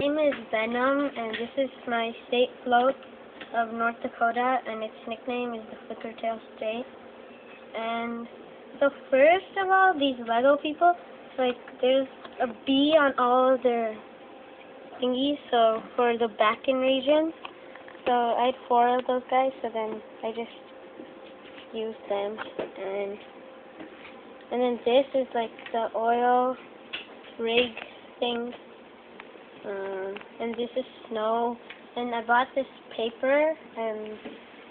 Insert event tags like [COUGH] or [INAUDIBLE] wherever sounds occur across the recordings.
name is Venom, and this is my state float of North Dakota, and its nickname is the Flickertail State. And so first of all, these Lego people, like there's a bee on all of their thingies, so for the Bakken region. So I had four of those guys, so then I just used them, and and then this is like the oil rig thing um, and this is snow. And I bought this paper, and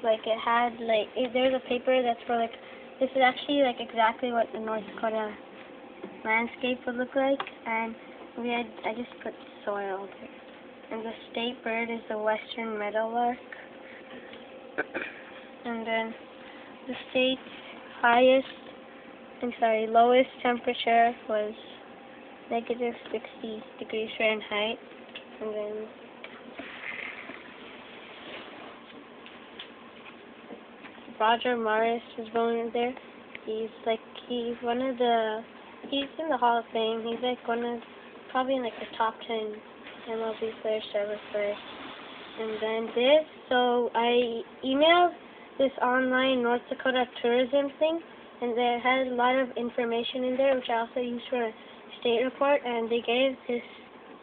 like it had like it, there's a paper that's for like this is actually like exactly what the North Dakota landscape would look like, and we had I just put soil there. And the state bird is the western meadowlark. [COUGHS] and then the state's highest, I'm sorry, lowest temperature was negative 60 degrees Fahrenheit. And then Roger Maris was born in there. He's like, he's one of the, he's in the Hall of Fame. He's like one of, probably in like the top 10 MLB players ever play. And then this, so I emailed this online North Dakota tourism thing, and they had a lot of information in there, which I also used for state report, and they gave this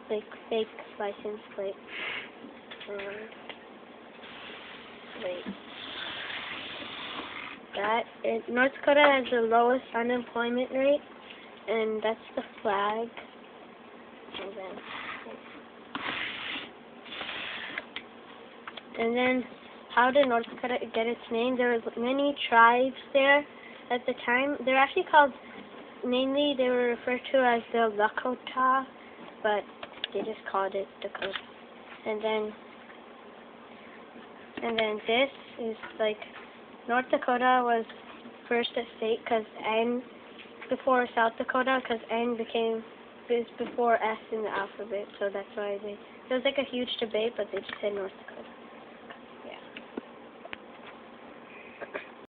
like fake license plate. Um, wait. That is, North Dakota has the lowest unemployment rate, and that's the flag. And then, and then, how did North Dakota get its name? There were many tribes there at the time. They're actually called, mainly they were referred to as the Lakota, but they just called it Dakota. And then, and then this is like, North Dakota was first a state because N, before South Dakota, because N became, is before S in the alphabet, so that's why they, there was like a huge debate, but they just said North Dakota.